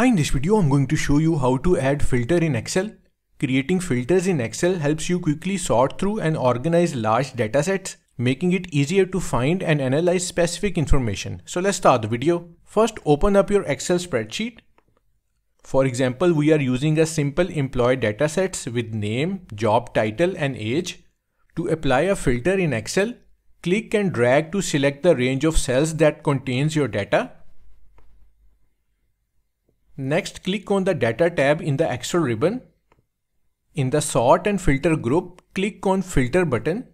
Hi, in this video I'm going to show you how to add filter in Excel. Creating filters in Excel helps you quickly sort through and organize large datasets, making it easier to find and analyze specific information. So let's start the video. First open up your Excel spreadsheet. For example, we are using a simple employee datasets with name, job title and age. To apply a filter in Excel, click and drag to select the range of cells that contains your data Next, click on the Data tab in the Excel ribbon. In the Sort and Filter group, click on Filter button.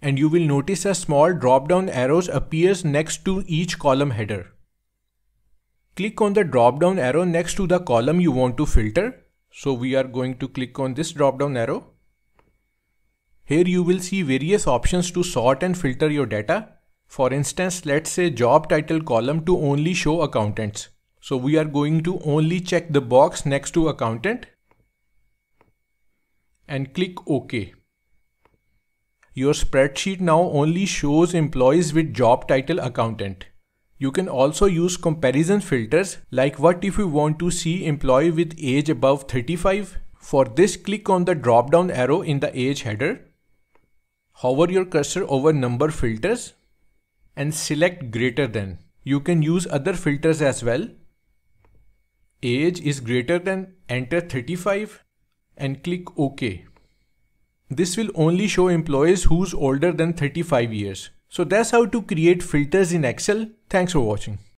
And you will notice a small drop-down arrows appears next to each column header. Click on the drop-down arrow next to the column you want to filter. So we are going to click on this drop-down arrow. Here you will see various options to sort and filter your data. For instance, let's say job title column to only show accountants. So we are going to only check the box next to accountant and click OK. Your spreadsheet now only shows employees with job title accountant. You can also use comparison filters like what if you want to see employee with age above 35. For this click on the drop down arrow in the age header. Hover your cursor over number filters and select greater than. You can use other filters as well. Age is greater than, enter 35 and click OK. This will only show employees who's older than 35 years. So that's how to create filters in Excel. Thanks for watching.